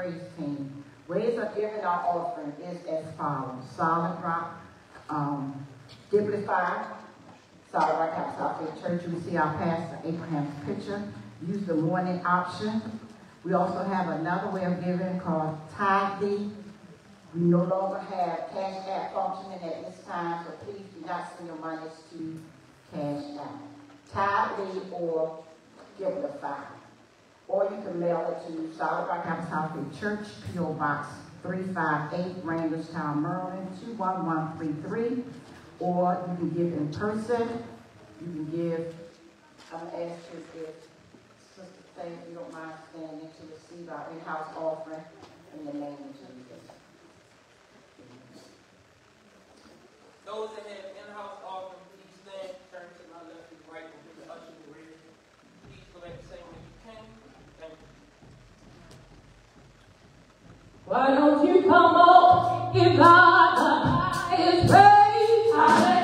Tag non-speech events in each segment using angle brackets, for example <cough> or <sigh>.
praise team. Ways of giving our offering is as follows. Solid Rock, um, Dibley Solid Rock House Outfit Church. You see our pastor Abraham's picture. Use the morning option. We also have another way of giving called Tithe. We no longer have cash app functioning at this time, so please do not send your money to cash app. Tithe or Givelify or you can mail it to Solid Rock Baptist Church, P.O. Box 358, Randallstown, Maryland 21133. Or you can give in person. You can give, I'm going to ask you if Sister if you don't mind standing to receive our in-house offering in the name of Jesus. Those that have Why don't you come up, give God the highest praise?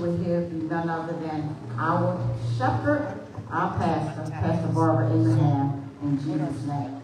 would here be none other than our shepherd, our pastor, Pastor Barbara Abraham, in Jesus' name.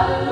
Hallelujah.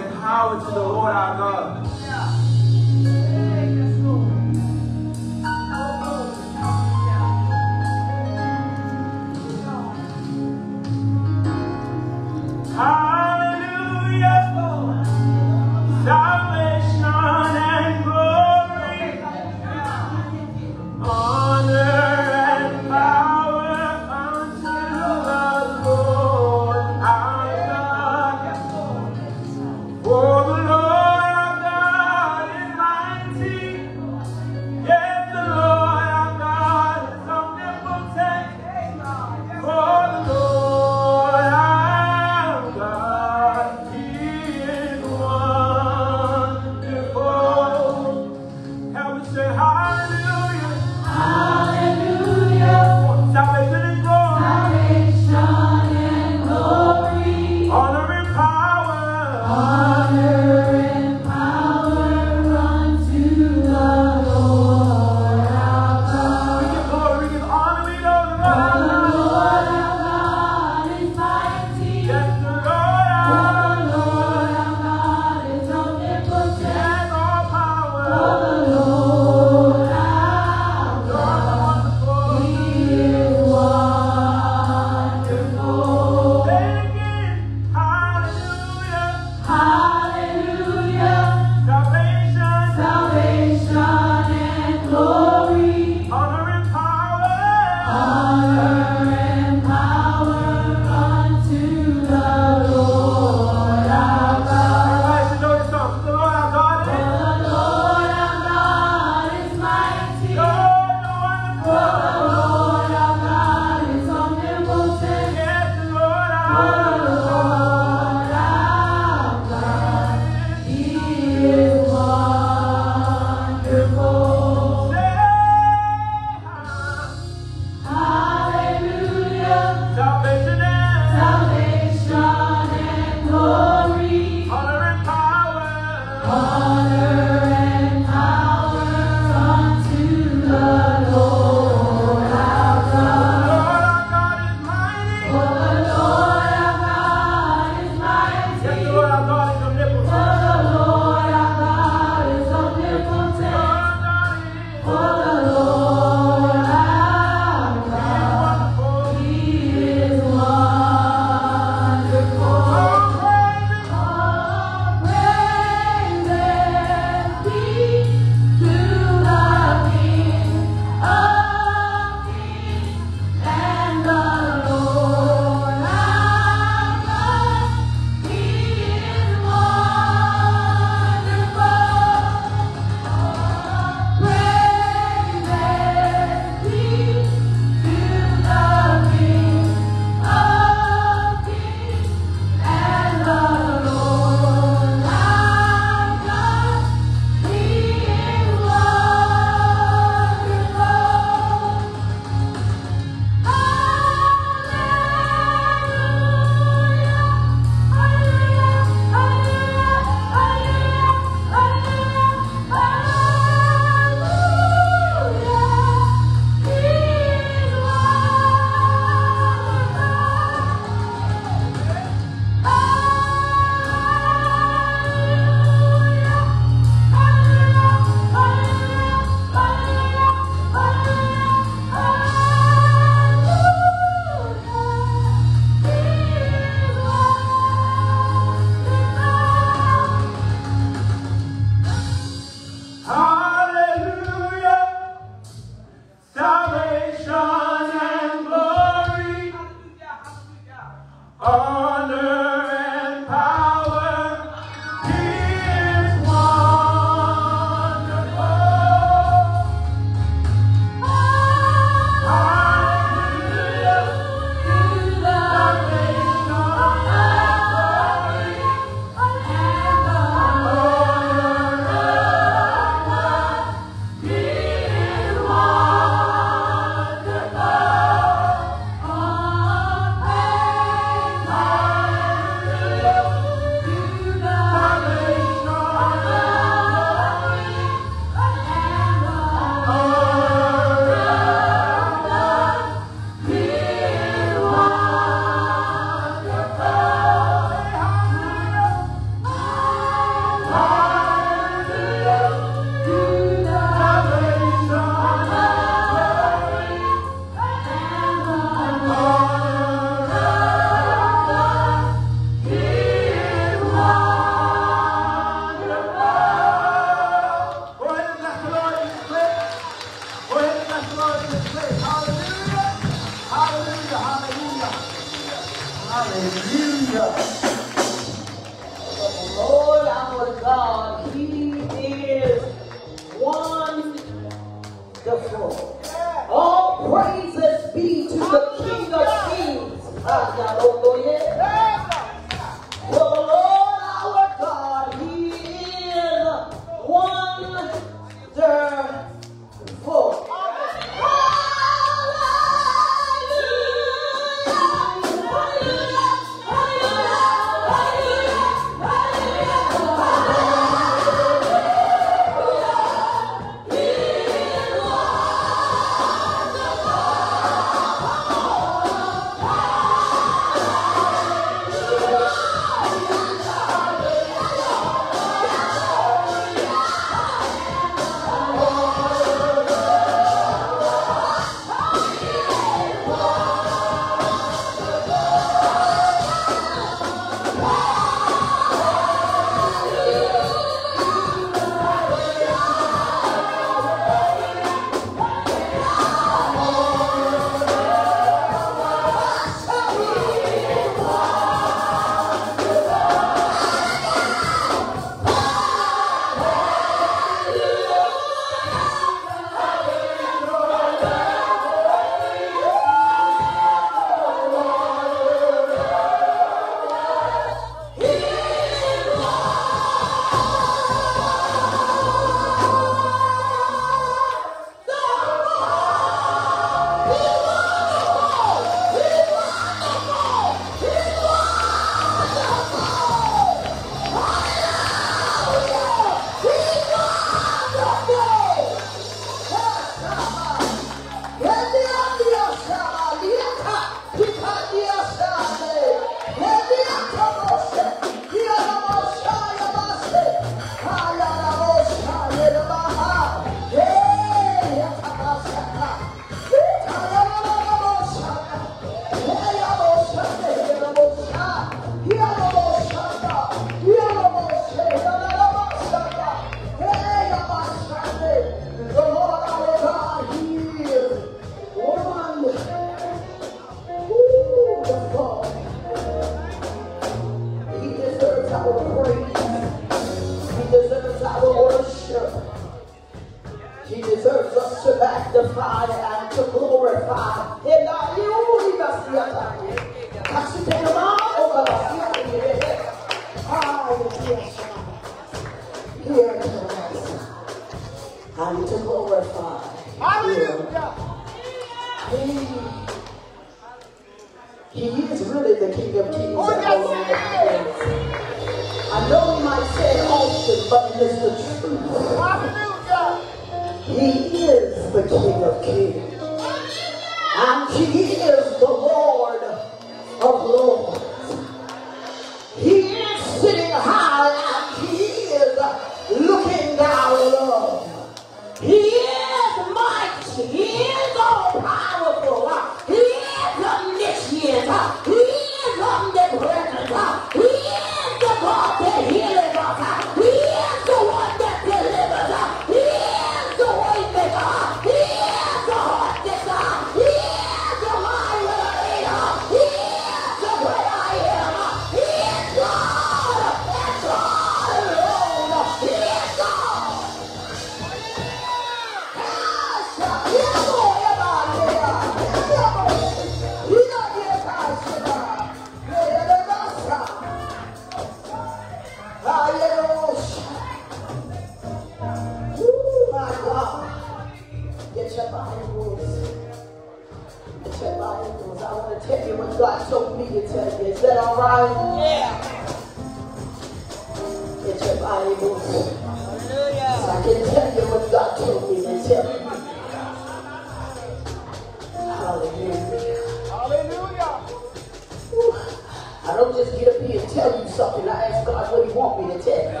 Something. I ask God what He want me to tell you.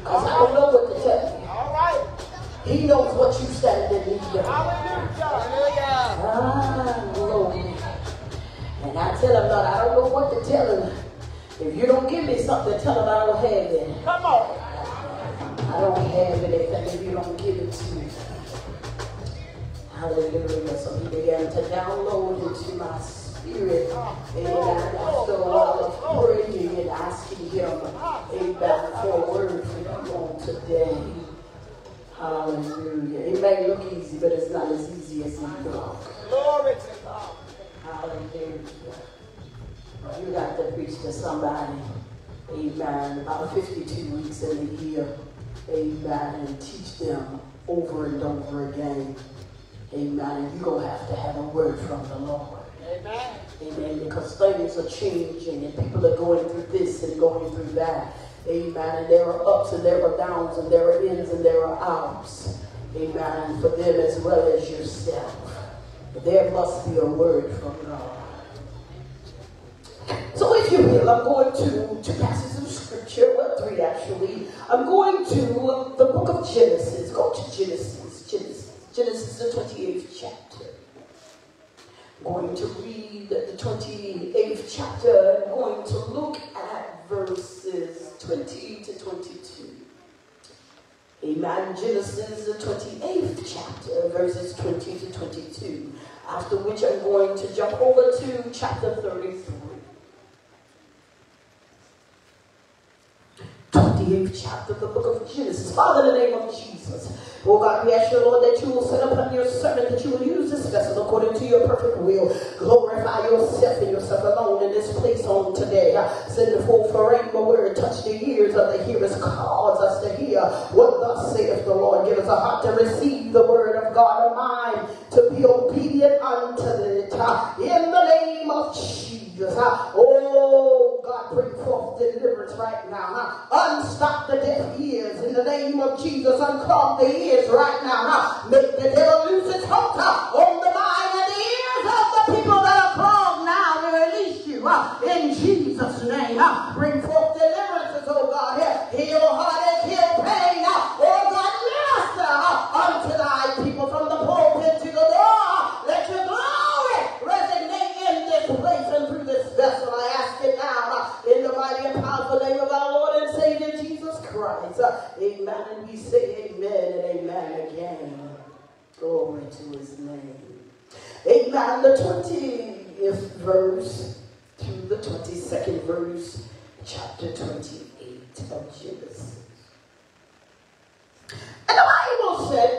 Because I don't know what to tell you. All right. He knows what you stand in need of. Hallelujah. Hallelujah. Ah, Lord. And I tell him, Lord, I don't know what to tell him. If you don't give me something, tell him I don't have it. Come on. I don't have anything if you don't give it to me. Hallelujah. So he began to download into my spirit. And after a while of praying asking him, amen, for a word for you on today. Hallelujah. It may look easy, but it's not as easy as it looks. Glory to God. Hallelujah. You got to preach to somebody. Amen. About 52 weeks in the year. Amen. And teach them over and over again. Amen. And you're going to have to have a word from the Lord. Amen. Amen. Because things are changing and people are going through this and going through that. Amen. And there are ups and there are downs and there are ins and there are outs. Amen. For them as well as yourself. But There must be a word from God. So if you will, I'm going to two passages of scripture, well, three actually. I'm going to the book of Genesis. Go to Genesis. Genesis. Genesis, the 28th chapter. Going to read the 28th chapter. Going to look at verses 20 to 22. Amen. Genesis, the 28th chapter, verses 20 to 22. After which I'm going to jump over to chapter 33. 28th chapter of the book of Genesis. Father, in the name of Jesus. Oh God, we ask you, Lord, that you will set upon your servant, that you will use this vessel according to your perfect will. Glorify yourself and yourself alone in this place on today. Send forth for rain, the word, touch the ears of the hearers, cause us to hear what thus saith the Lord. Give us a heart to receive the word of God, a mind to be obedient unto it. In the name of Jesus. Oh God, bring forth deliverance right now. Unstop the deaf ears in the name of Jesus. Unclog the ears right now. Make the devil lose his hold on the mind and the ears of the people that are clogged now to release you in Jesus' name. Bring forth deliverances, Amen. The 20th verse to the 22nd verse, chapter 28 of Genesis. And the Bible said,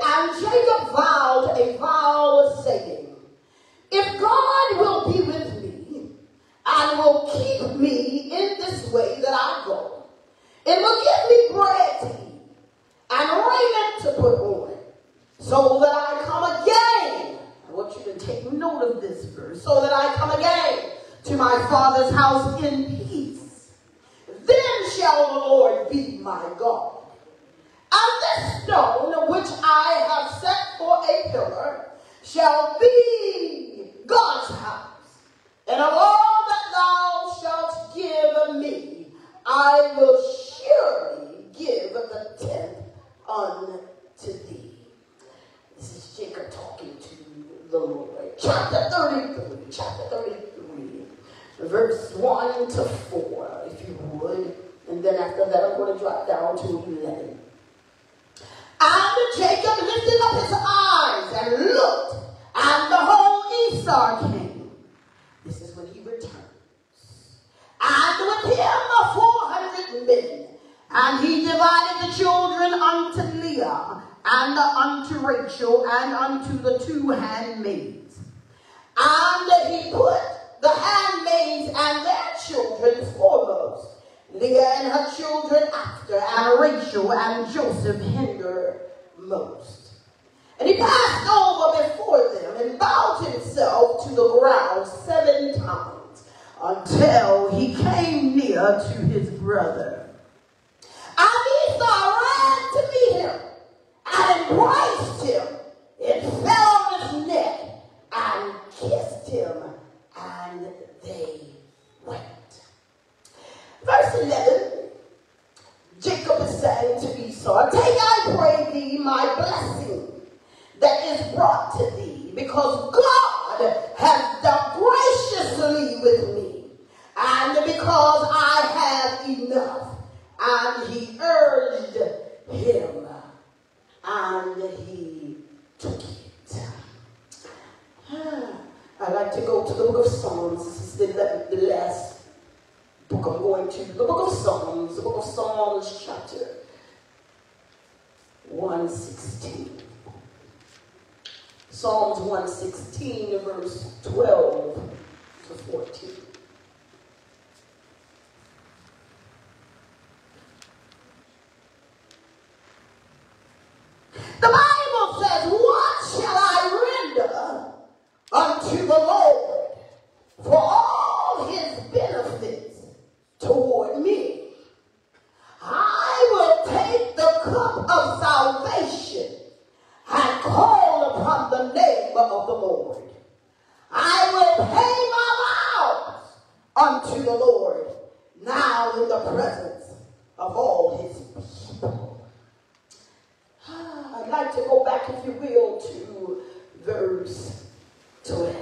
of all his people. <sighs> I'd like to go back, if you will, to verse 12.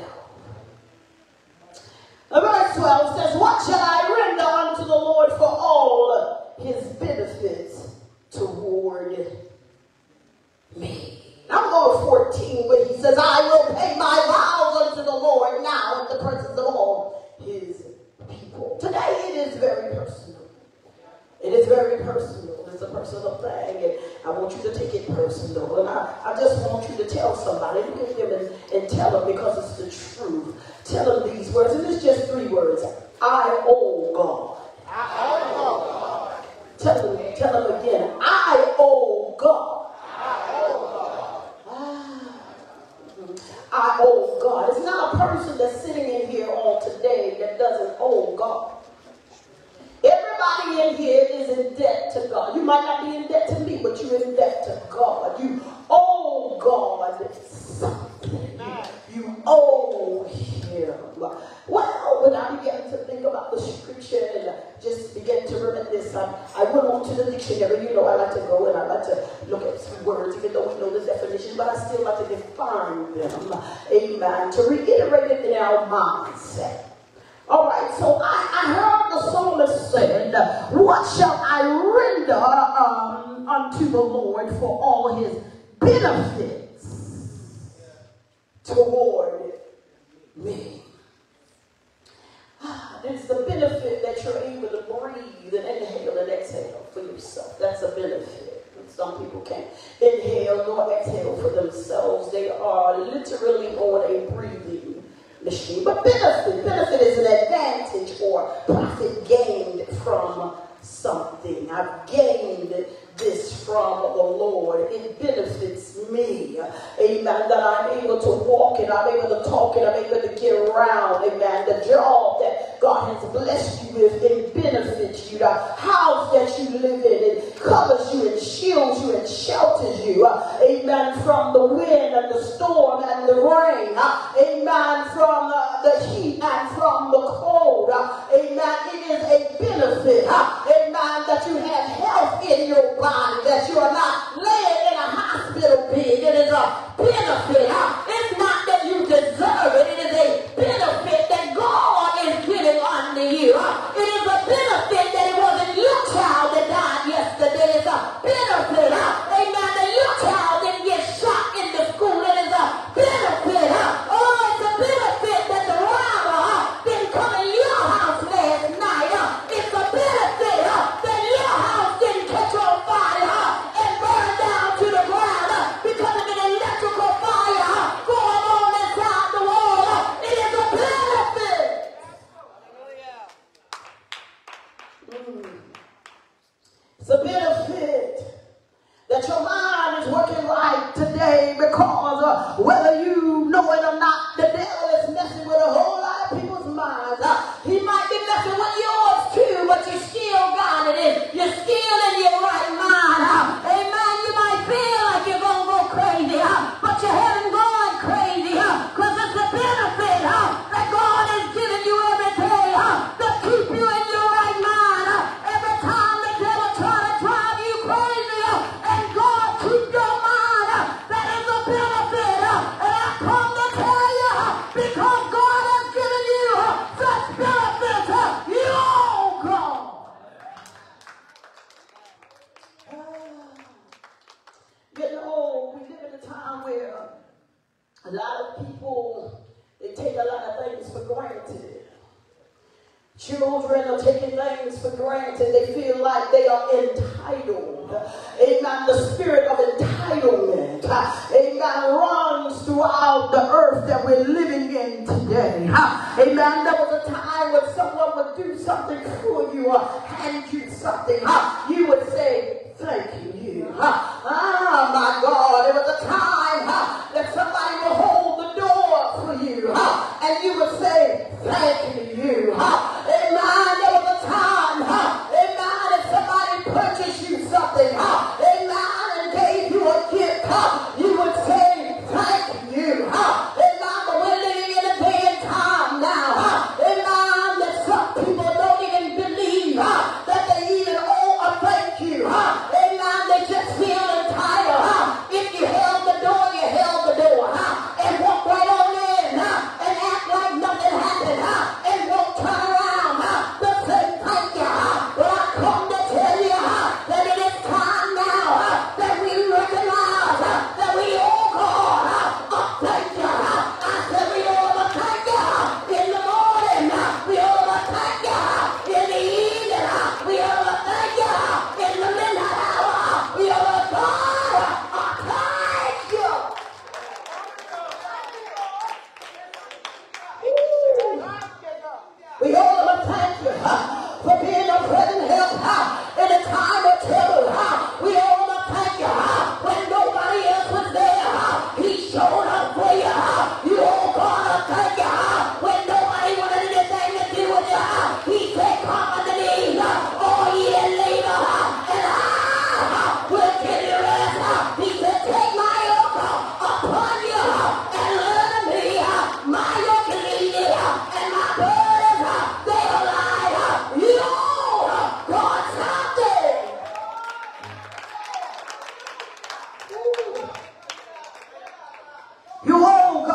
Well,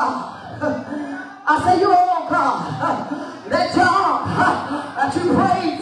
God. I say, You, oh God, that job that you prayed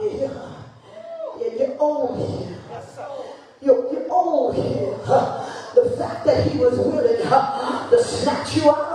Yeah. Yeah, you're owe him. you're old here. The fact that he was willing to snatch you out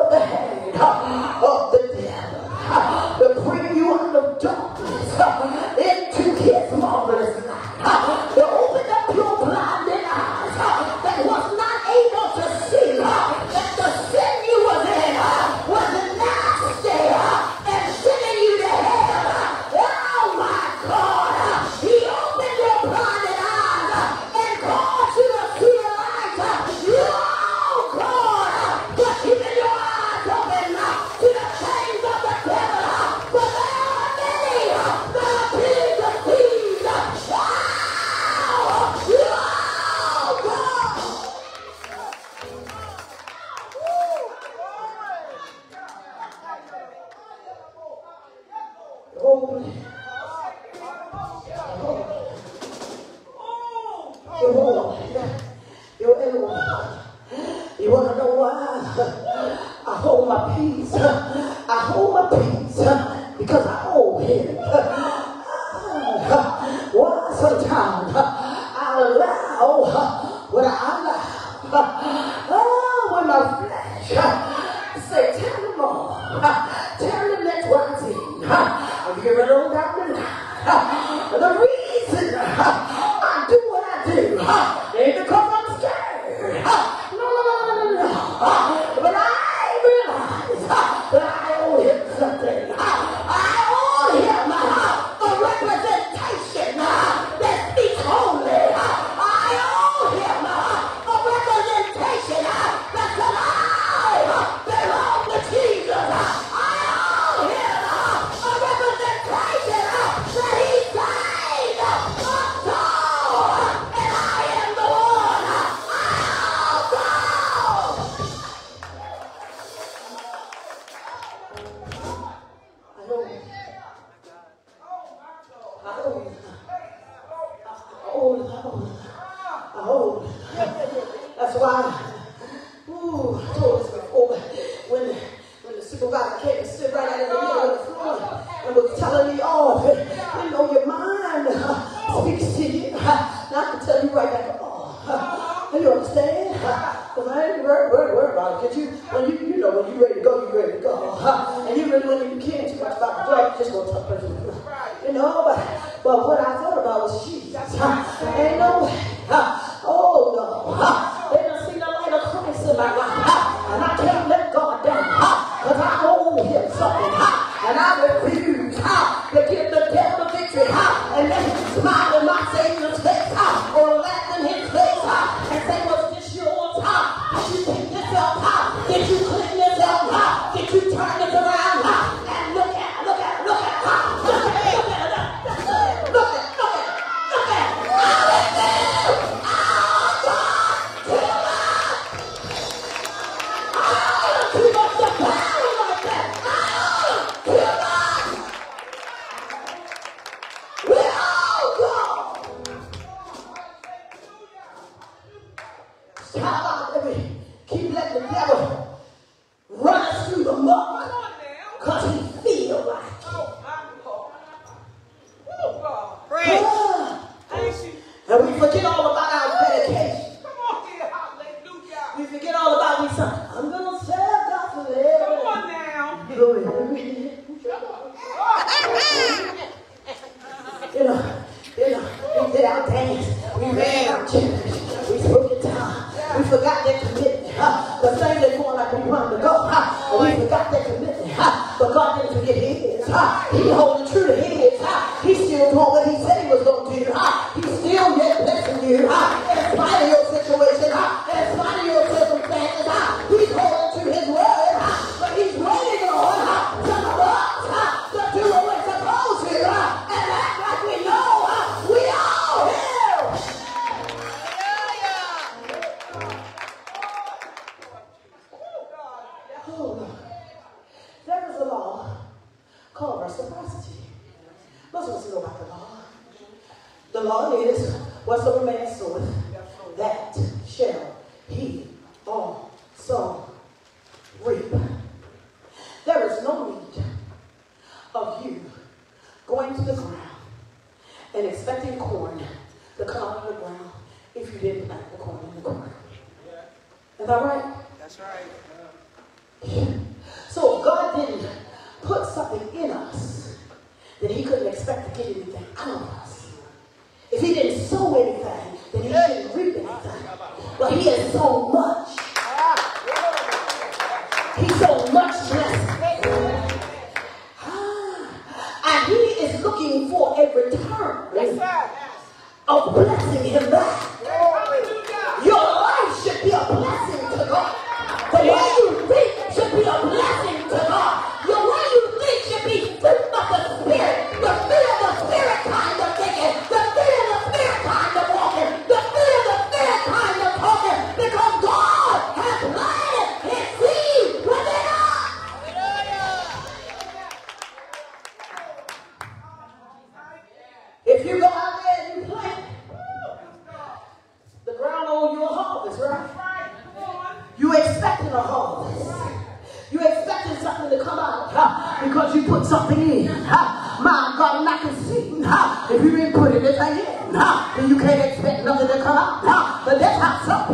Now, you can't expect nothing to come out. Nah, But that's how some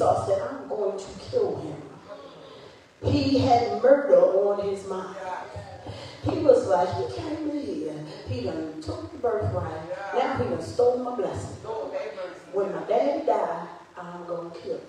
Esau said, I'm going to kill him. He had murder on his mind. He was like, he came in here. He done took the birthright. Now he done stole my blessing. When my daddy died, I'm going to kill him.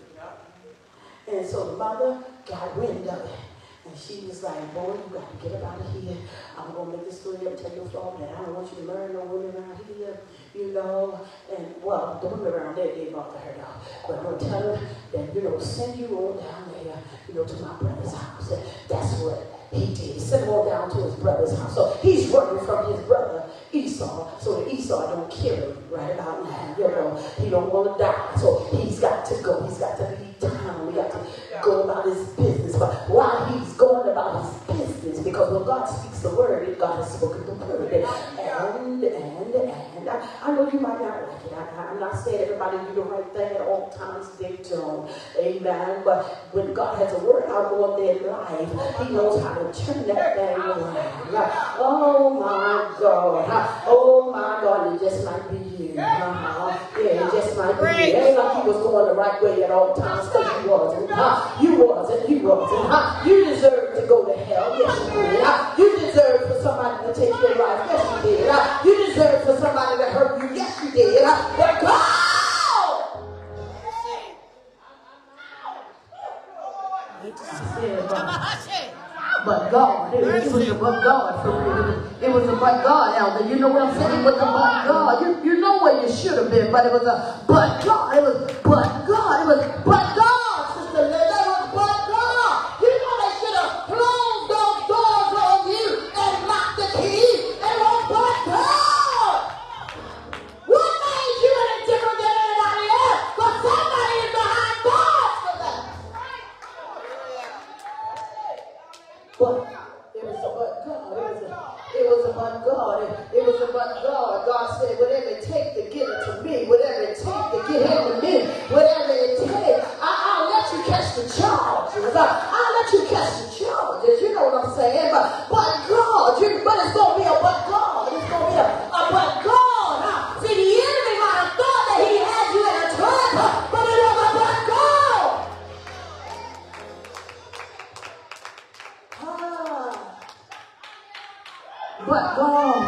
And so the mother got wind of it. And she was like, boy, you got to get up out of here. I'm going to make this story up, and tell your father that I don't want you to marry no women around here, you know. And, well, the women around there, they bother her though. But I'm going to tell her that, you know, send you all down there, you know, to my brother's house. That's what he did. Sent him on down to his brother's house. So he's running from his brother Esau, so that Esau don't kill him right about now. You know, he don't want to die. So he's got to go. He's got to leave town. We got to go about his business. While he's going about his business, because when God speaks the word, God has spoken the word. I, know you might not like it. I, am not saying everybody do the right thing at all times. They don't. Amen. But when God has a word out on their life, he knows how to turn that thing around. Oh my God. Oh my God. It just might be you. Uh-huh. Yeah, it just might be you. It ain't like he was going the right way at all times because you wasn't. Huh? You wasn't. You wasn't. Huh? You deserve to go to hell. Yes, you did. Huh? You deserve for somebody to take your life. Yes, you did. Huh? You deserve for somebody to hurt you. Yes, you did. But God! But God, it, it was a but God for real. It was a but God, Elder. You know what I'm saying? It was a but God. You, you know where you should have been, but it was a but God. It was but God. It was but God, I'll let you catch the charges. You know what I'm saying? But but God, you, but it's gonna be a but God. It's gonna be a, a but God. See, the enemy might have thought that he had you in a trap, but it was a but God. Ah, but God.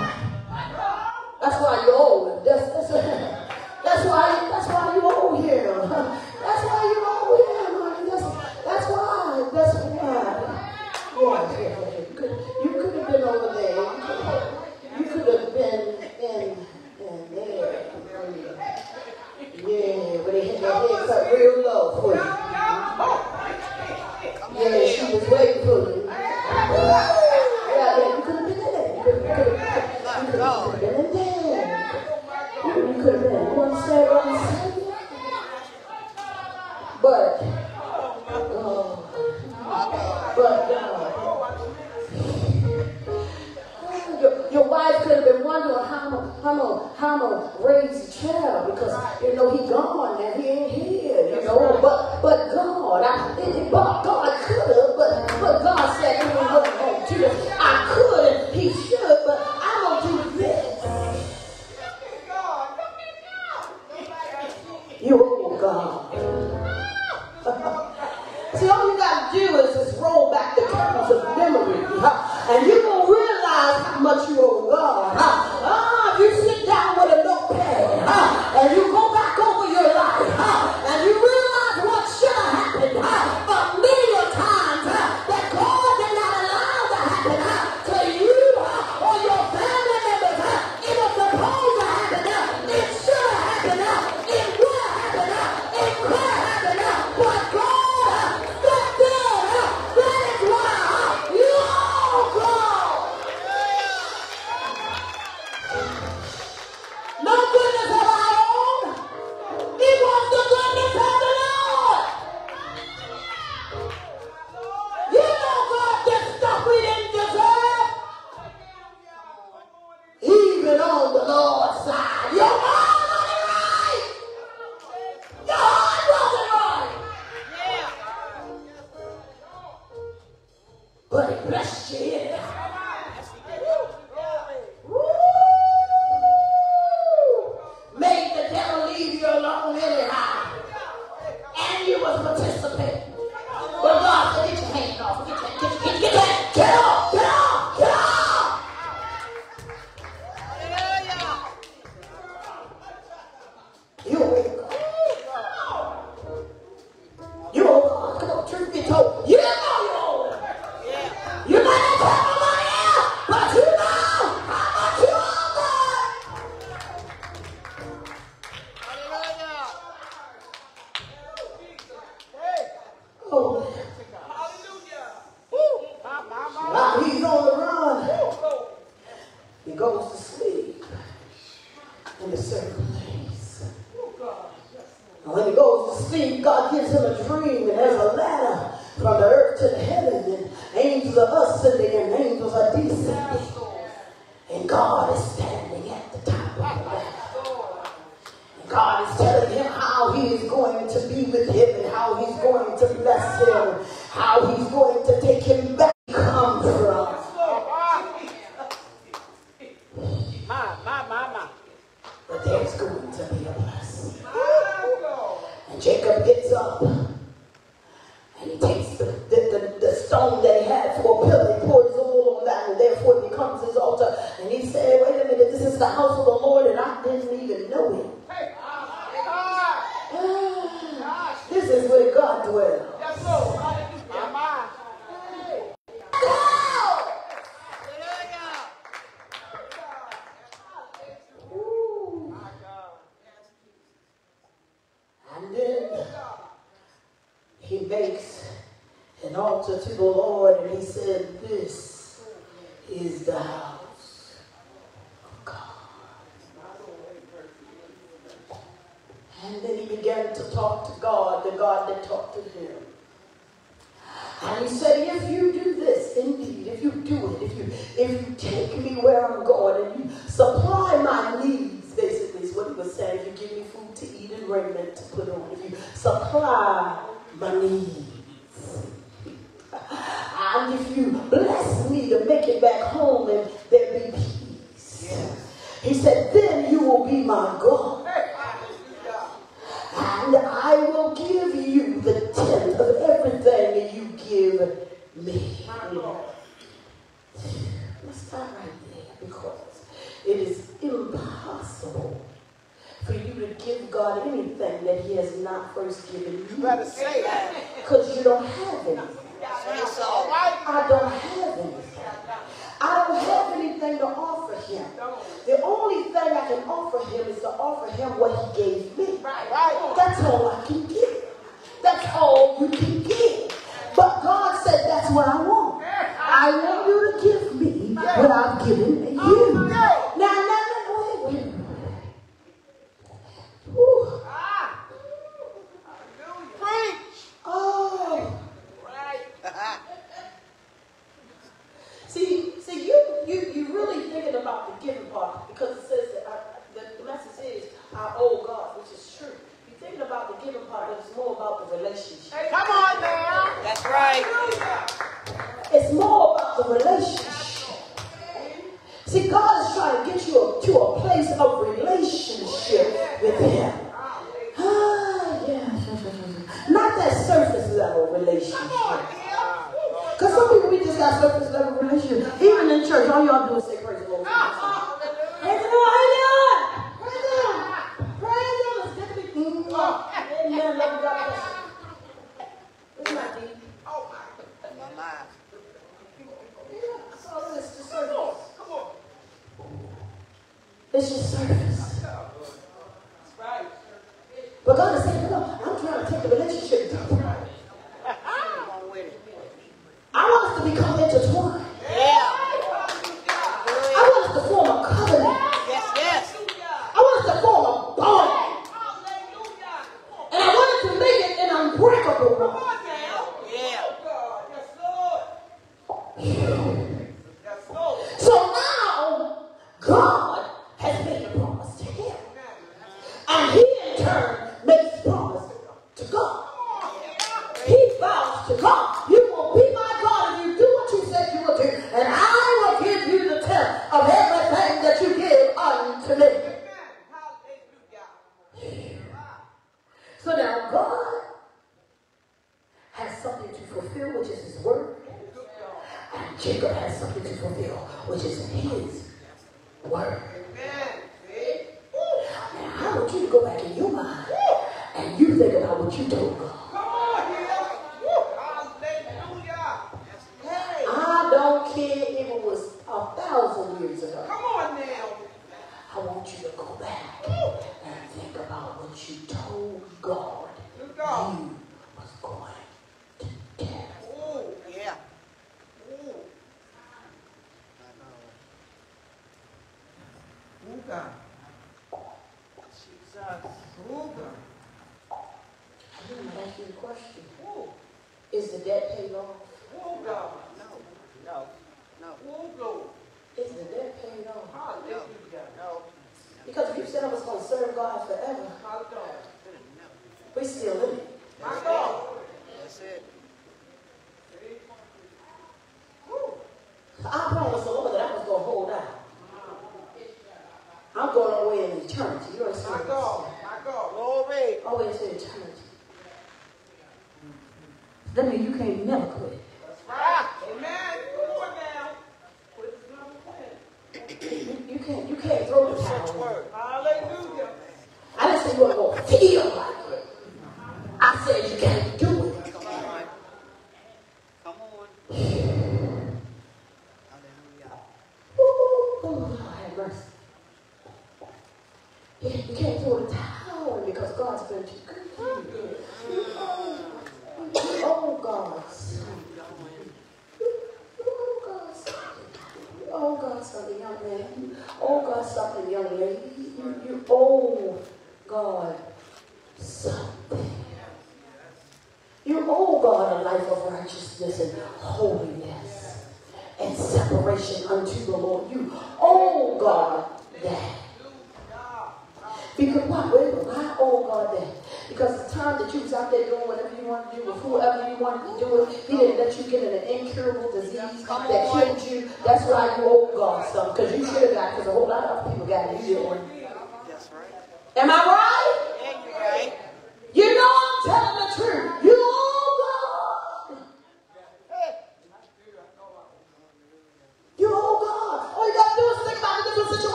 becomes his altar. And he said, wait a minute, this is the house of the Lord, and I didn't even know it.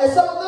And some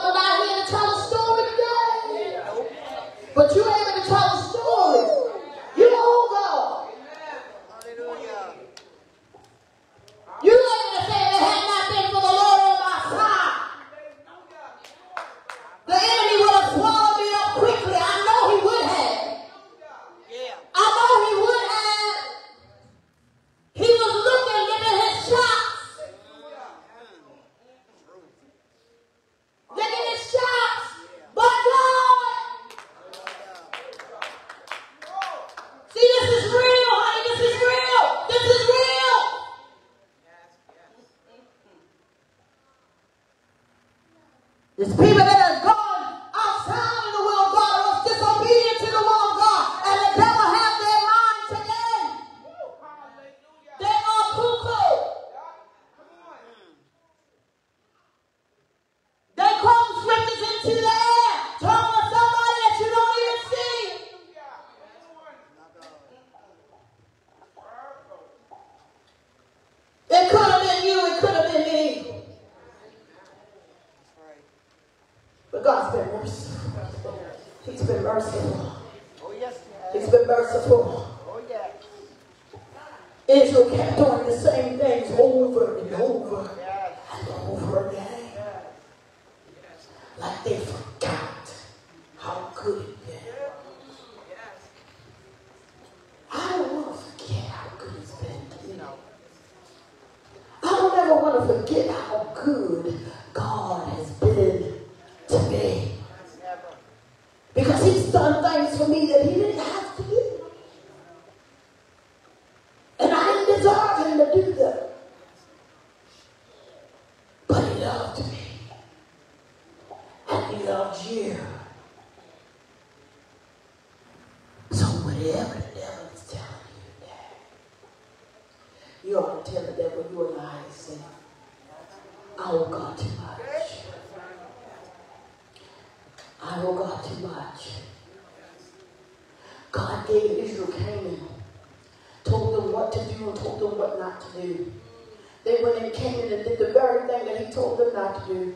to you.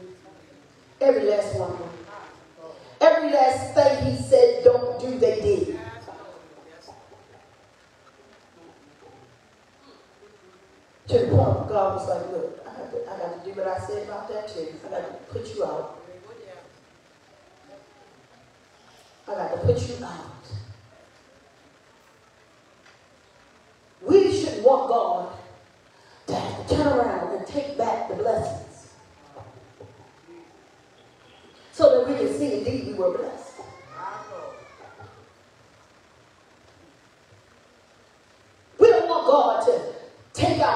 제가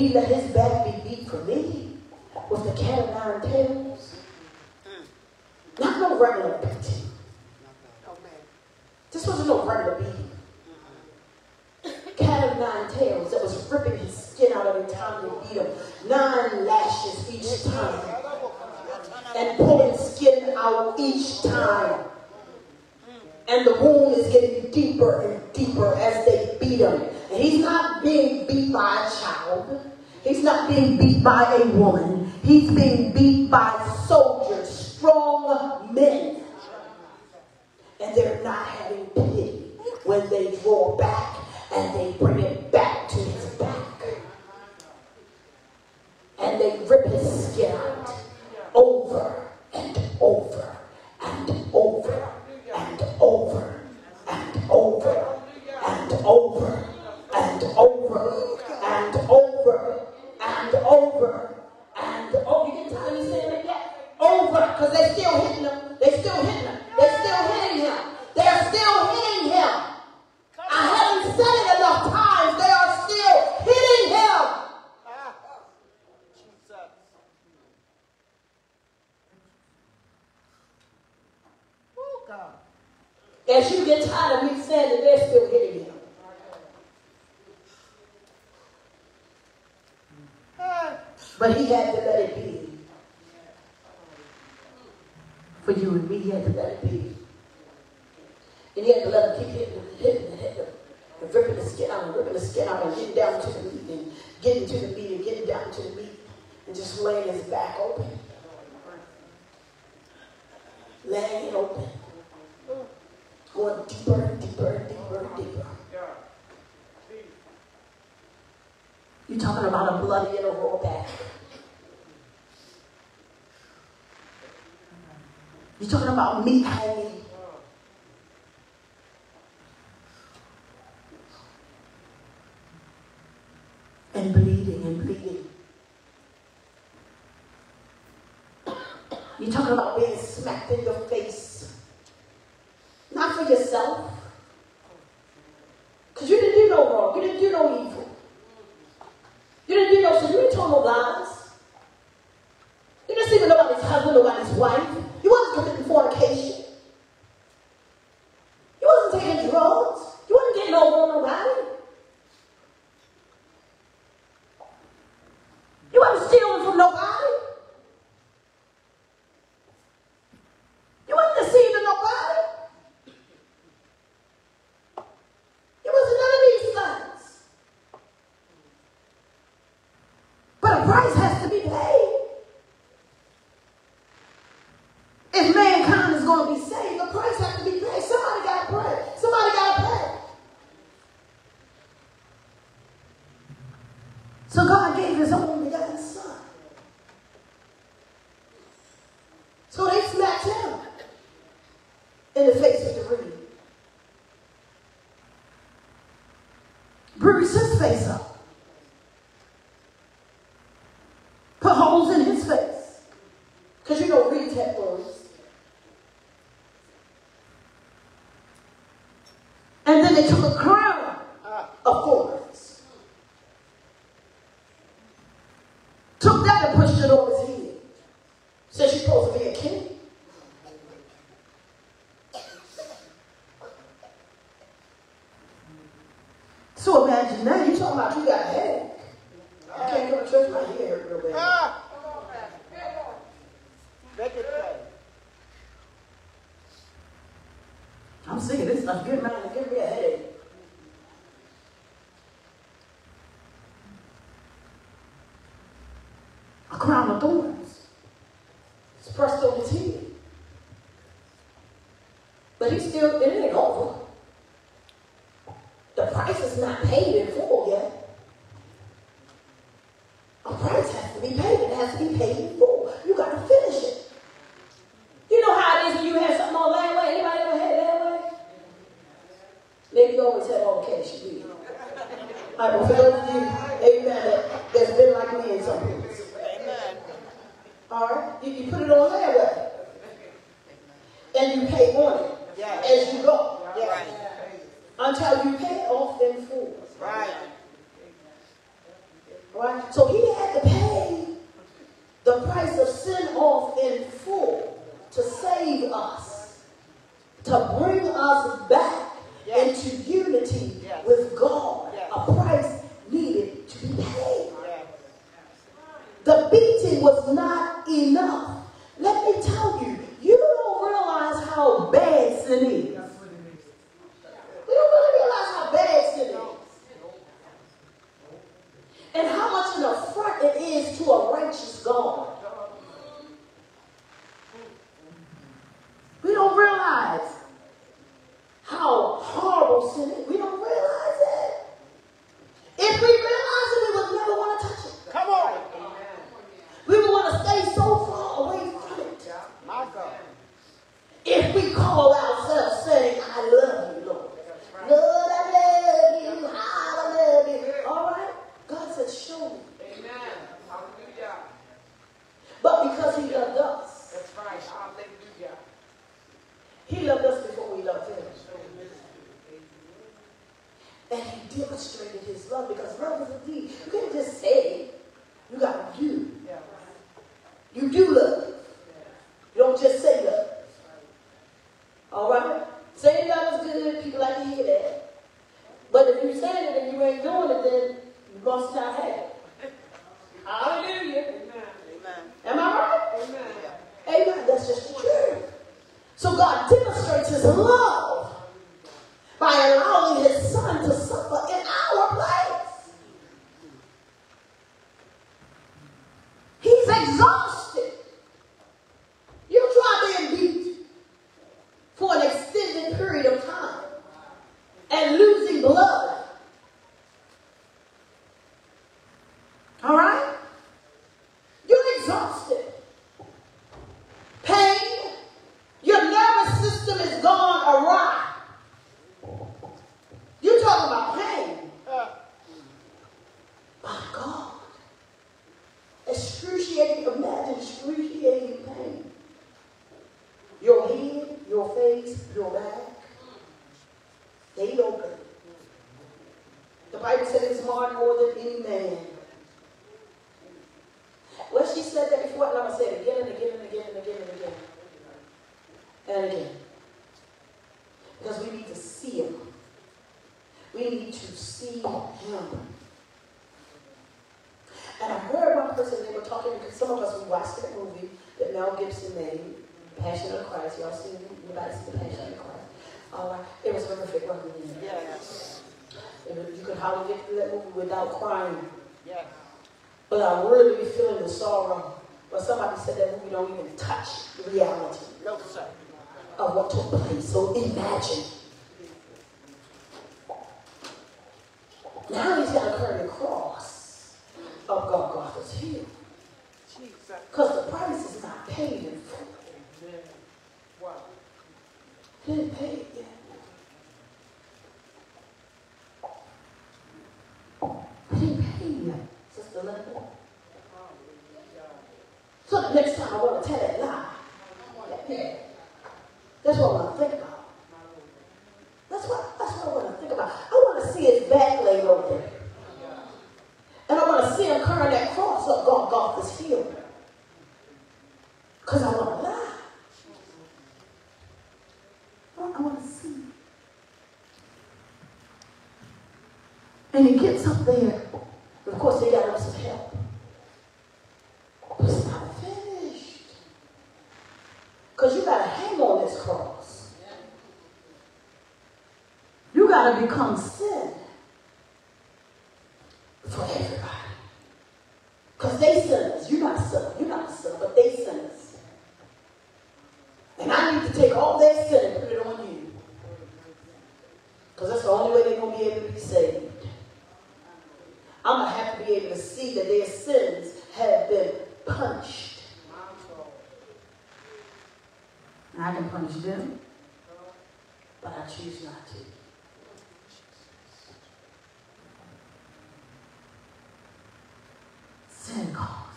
He let his back be beat for me with the cat of nine tails. Not no regular beating. This wasn't no regular beating. Cat of nine tails that was ripping his skin out every time they beat him. Nine lashes each time. And pulling skin out each time. And the wound is getting deeper and deeper as they beat him. And he's not being beat by a child. He's not being beat by a woman. He's being beat by soldiers, strong men. And they're not having pity when they draw back and they bring it back to his back. And they rip his skin out because they're still hitting him. They're still hitting him. They're still hitting him. They're still hitting him. I haven't said it enough times. They are still hitting him. Oh, God. As you get tired of me saying that they're still hitting him. But he had to let it be. For you and me, had to let it be. And he had to let him keep hitting hitting him, hitting him. And ripping the skin out and ripping the skin out and getting down to the meat and getting to the meat and getting down to the meat and just laying his back open. Laying it open. Going deeper and deeper and deeper and deeper. You're talking about a bloody and a raw back. You're talking about me, hanging. And bleeding and bleeding. You're talking about being smacked in your face. Not for yourself. Because you didn't do no wrong. You didn't do no evil. You didn't do no sin. You didn't tell no lies. You didn't sleep with nobody's husband, nobody's wife. You wasn't committing fornication. You wasn't taking drugs. You wasn't getting over on nobody. You wasn't stealing from nobody. You wasn't deceiving nobody. You wasn't none of these things. But a price has to be paid. If mankind is going to be saved, the price has to be paid. Somebody got to pay. Somebody got to pay. So God gave his only begotten son. So they smacked him in the face with the reed. Bruised his face up. Put holes in his face. Because you know reeds have thorns. And then they took a crown of thorns. Took that and pushed it over his head. Said you're supposed to be a king. So imagine that. You talking about you got a headache. I can't go to church, my head hurt real bad. Ah. Make it play. Stuff. Good man, give me a headache. A crown of thorns. It's pressed on his head. But he's still, it ain't over. The price is not paid in full watched that movie that Mel Gibson made, Passion of Christ. Y'all seen? Anybody see the Passion of Christ? All right. It was horrific, wasn't it? yes. Was- You could hardly get through that movie without crying. Yes. But I really be feeling the sorrow. But somebody said that movie don't even touch reality No, sir. of what took place. So imagine. Now he's got to carry the cross of Golgotha's hill. Jesus. Because the He didn't yet. He didn't pay yet, Sister Linda. So the next time I want to tell that lie, that's what I think about. That's what, that's what I want to think about. I want to see his back laid open. And I want to see him carrying that cross up Golgotha's hill. Because I want to lie. I I want to see. And he gets up there. Of course, they got some help. But it's not finished. Because you got to hang on this cross. You got to become sin for everybody. Because they sinners. You're not a sinner. You're not a sinner, but they sinners. And I need to take all their sin and put it on you. Because that's the only way they're going to be able to be saved. I'm going to have to be able to see that their sins have been punished. And I can punish them, but I choose not to. Sin cost.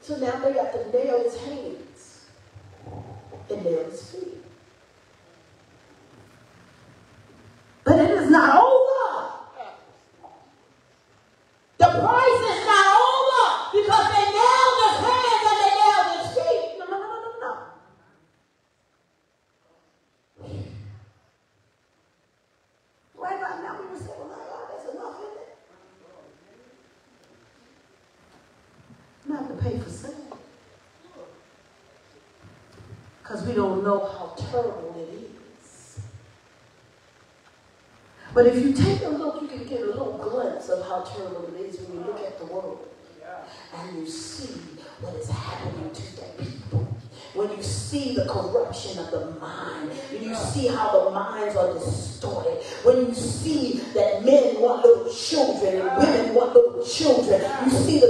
So now they got to nail his hands and nail his feet. we don't know how terrible it is. But if you take a look, you can get a little glimpse of how terrible it is when you look at the world. And you see what is happening to the people. When you see the corruption of the mind, when you see how the minds are distorted, when you see that men want little children and women want little children, you see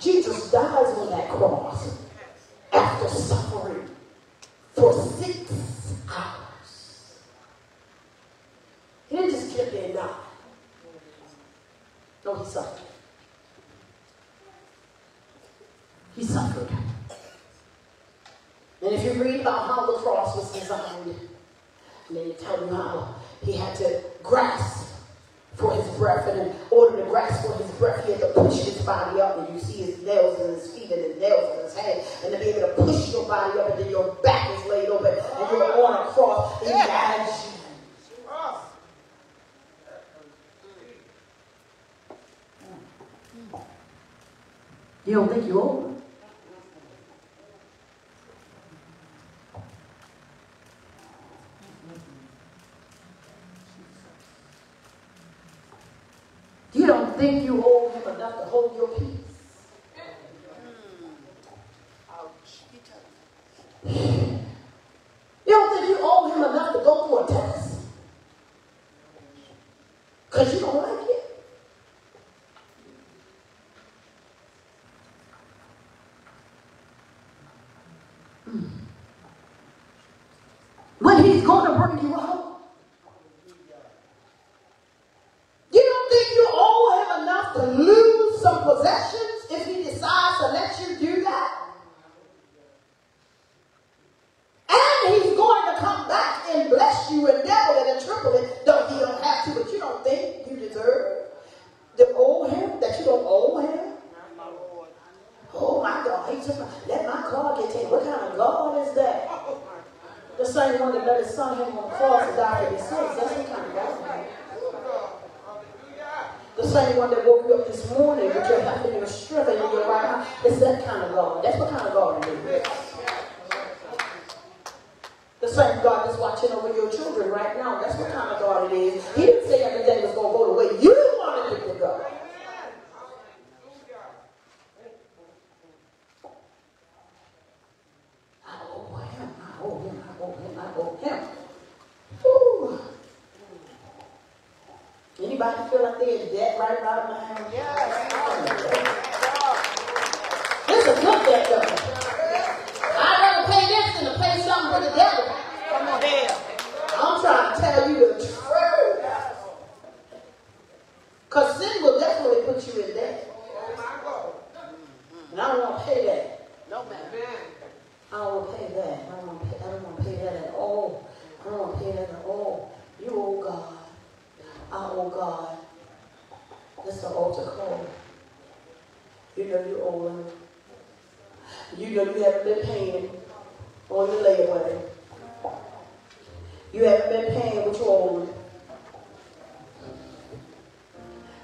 Jesus dies on that cross after suffering for six hours. He didn't just get there and die. No, he suffered. He suffered. And if you read about how the cross was designed, and then you tell you how he had to grasp don't think you What he's going to work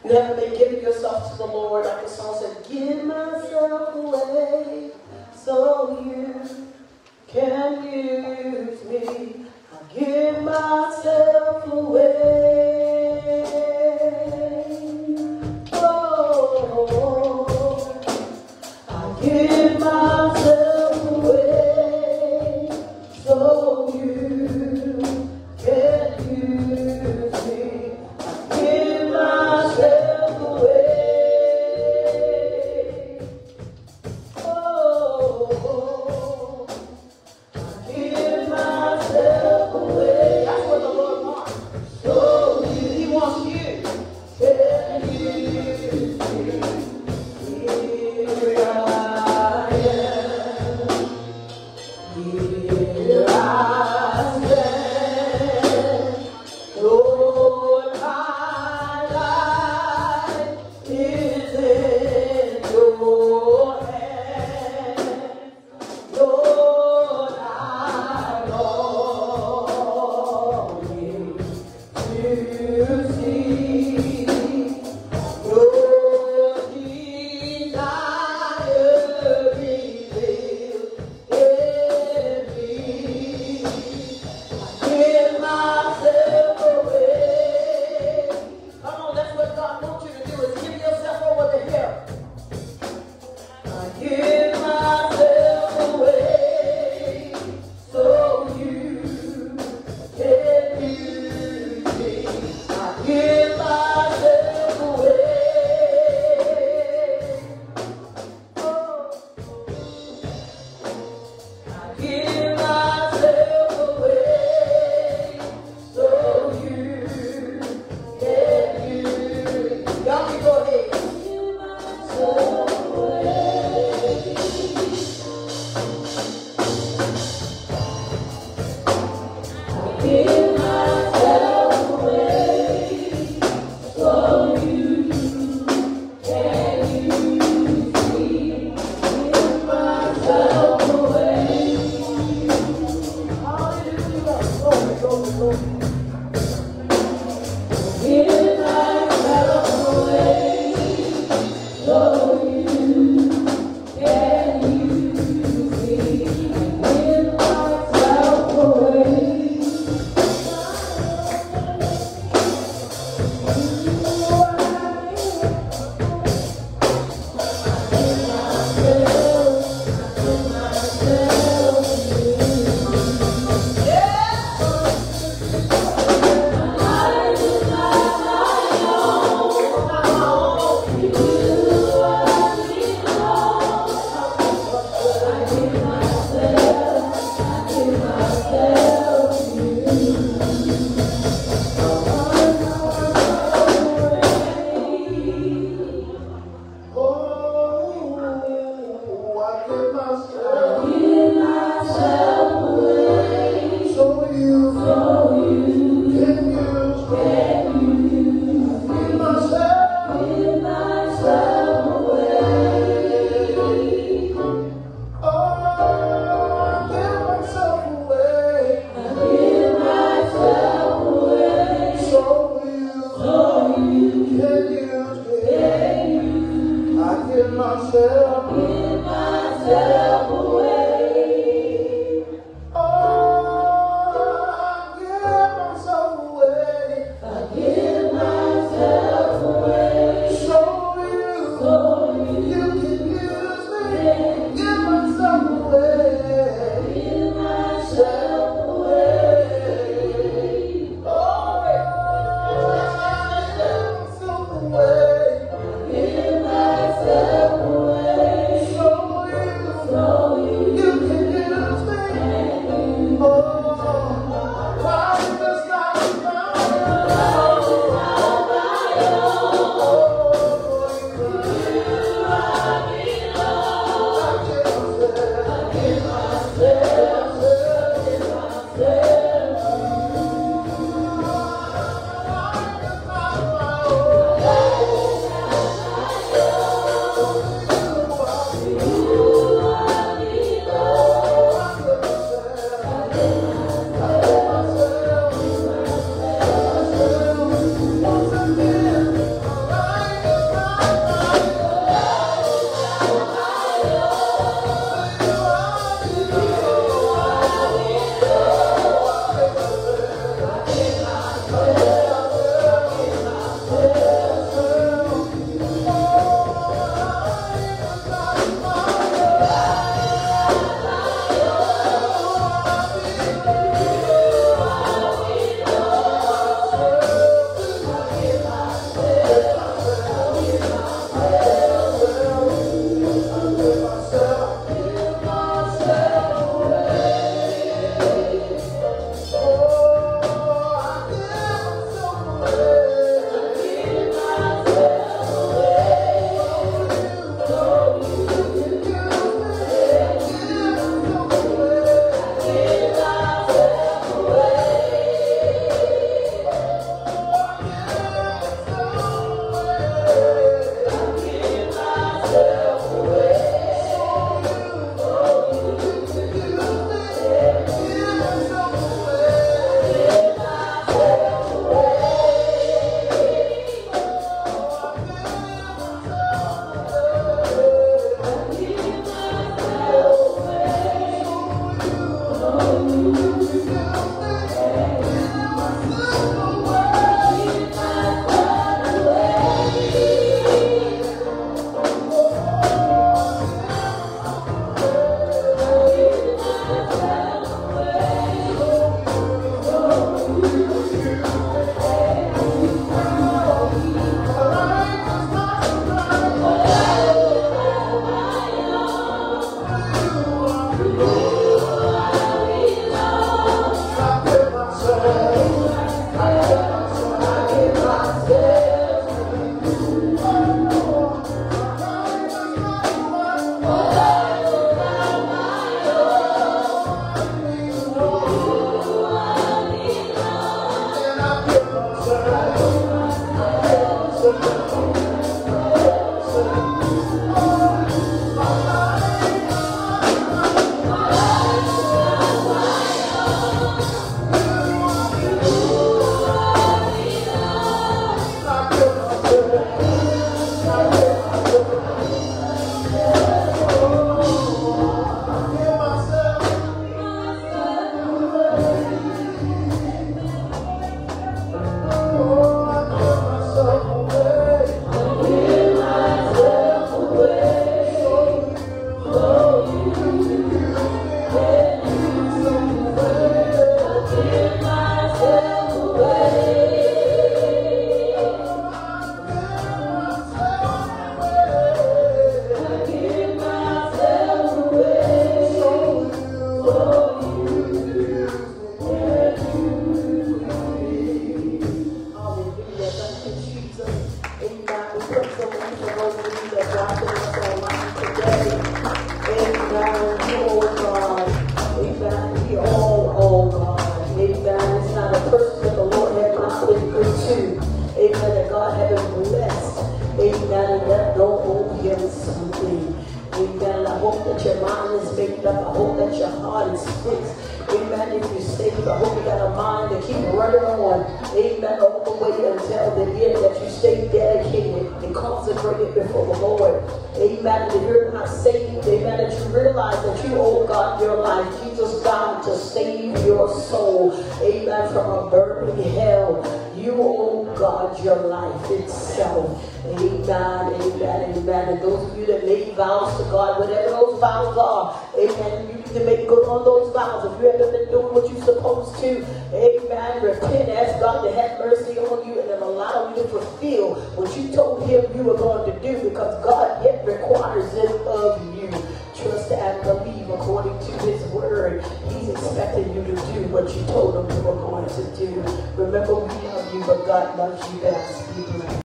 Never been giving yourself to the Lord. Like the song said, give myself away so you can use me. I give myself away.